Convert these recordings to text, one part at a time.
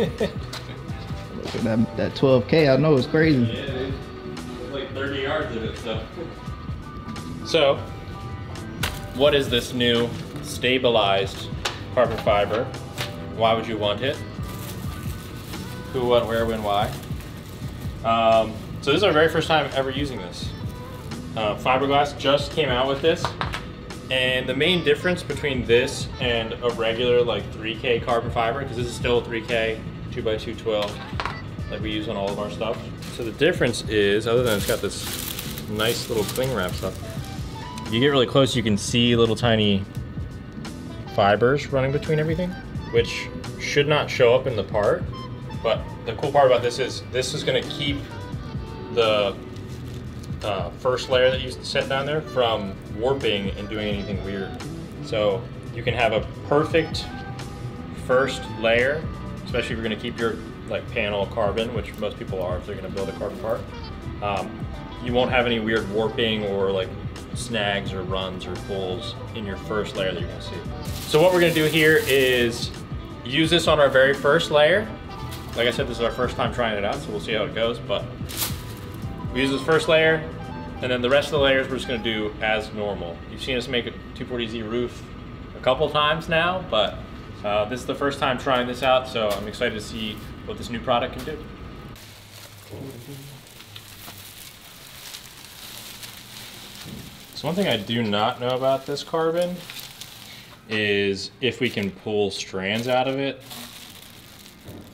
Look at that, that 12K, I know it's crazy. Yeah, dude. There's like 30 yards of it, so. So, what is this new stabilized carbon fiber? Why would you want it? Who, what, where, when, why? Um, so this is our very first time ever using this. Uh, Fibre Glast just came out with this. And the main difference between this and a regular like 3K carbon fiber, because this is still a 3K 2x2 12 like we use on all of our stuff. So the difference is, other than it's got this nice little cling wrap stuff, you get really close, you can see little tiny fibers running between everything, which should not show up in the part. But the cool part about this is this is gonna keep the uh, first layer that you set down there from warping and doing anything weird. So you can have a perfect first layer, especially if you're gonna keep your like panel carbon, which most people are if they're gonna build a carbon part. Um, you won't have any weird warping or like snags or runs or pulls in your first layer that you're gonna see. So what we're gonna do here is use this on our very first layer. Like I said, this is our first time trying it out, so we'll see how it goes, but we use this first layer, and then the rest of the layers we're just gonna do as normal. You've seen us make a 240Z roof a couple times now, but uh, this is the first time trying this out, so I'm excited to see what this new product can do. So one thing I do not know about this carbon is if we can pull strands out of it.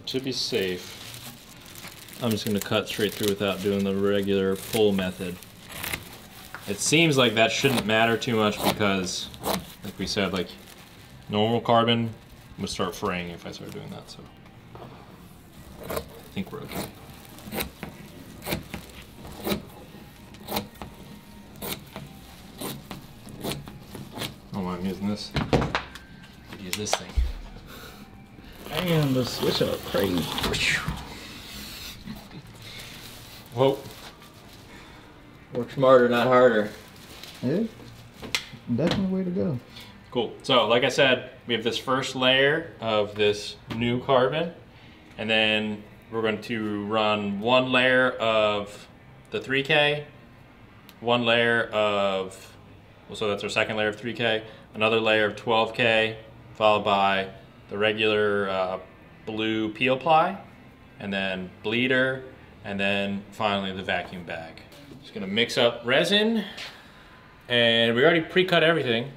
To be safe, I'm just gonna cut straight through without doing the regular pull method. It seems like that shouldn't matter too much because, like we said, like normal carbon would start fraying if I start doing that, so I think we're okay. Oh, I'm using this. Could use this thing. Damn, the switch up crazy. Whoa. Work smarter, not harder. Yeah, definitely way to go. Cool. So, like I said, we have this first layer of this new carbon, and then we're going to run one layer of the 3K, one layer of, well, so that's our second layer of 3K, another layer of 12K, followed by the regular uh, blue peel ply, and then bleeder, and then finally the vacuum bag. Just gonna mix up resin, and we already pre-cut everything,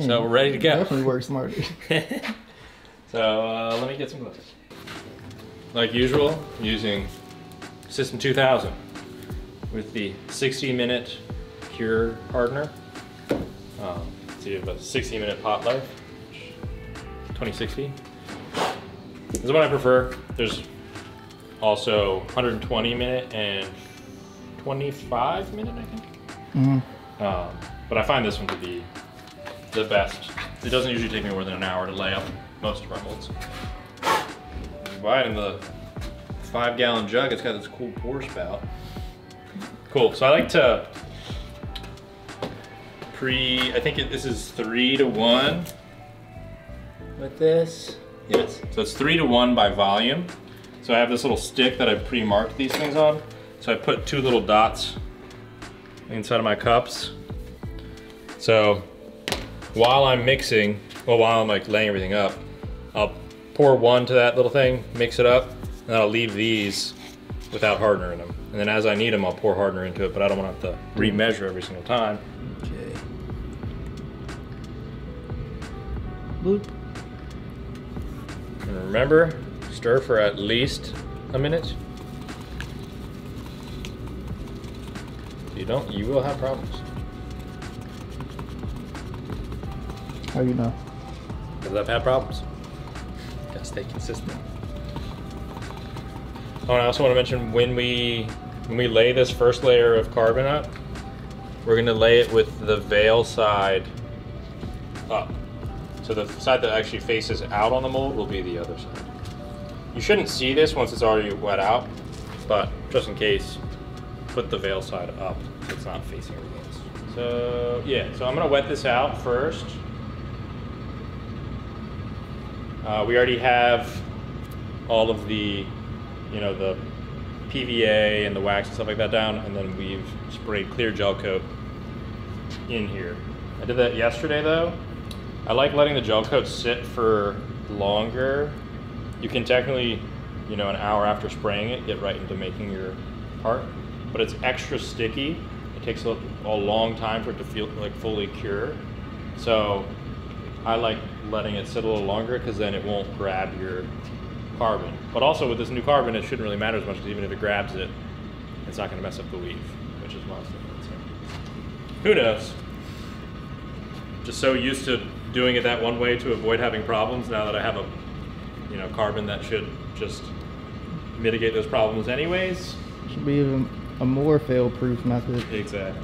so we're ready to go. Definitely work smarter. So uh, let me get some gloves. Like usual, using System 2000 with the 60 minute cure hardener. Um, so you have a 60 minute pot life, 2060. This is what I prefer. There's also 120 minute and 25 minute, I think. Mhm. Um, but I find this one to be the best. It doesn't usually take me more than an hour to lay up most of our molds. You buy it in the five gallon jug, it's got this cool pour spout. Cool, so I like to pre, I think it, this is three to one with this. Yes, so it's three to one by volume. So I have this little stick that I pre-marked these things on. So I put two little dots inside of my cups. So while I'm mixing, well, while I'm like laying everything up, I'll pour one to that little thing, mix it up, and then I'll leave these without hardener in them. And then as I need them, I'll pour hardener into it, but I don't want to have to remeasure every single time. Okay. Boop. And remember, stir for at least a minute. If you don't, you will have problems. How you know? Because I've had problems. Gotta stay consistent. Oh, and I also want to mention when we when we lay this first layer of carbon up, we're gonna lay it with the veil side up. So the side that actually faces out on the mold will be the other side. You shouldn't see this once it's already wet out, but just in case, put the veil side up so it's not facing everything else. So yeah, so I'm gonna wet this out first. Uh, we already have all of the, you know, the PVA and the wax and stuff like that down, and then we've sprayed clear gel coat in here. I did that yesterday though. I like letting the gel coat sit for longer. You can technically, you know, an hour after spraying it, get right into making your part, but it's extra sticky. It takes a, a long time for it to feel like fully cure. So I like letting it sit a little longer because then it won't grab your carbon. But also with this new carbon, it shouldn't really matter as much because even if it grabs it, it's not going to mess up the weave, which is mostly so. Who knows? Just so used to doing it that one way to avoid having problems. Now that I have a, you know, carbon that should just mitigate those problems anyways. Should be even a more fail-proof method. Exactly.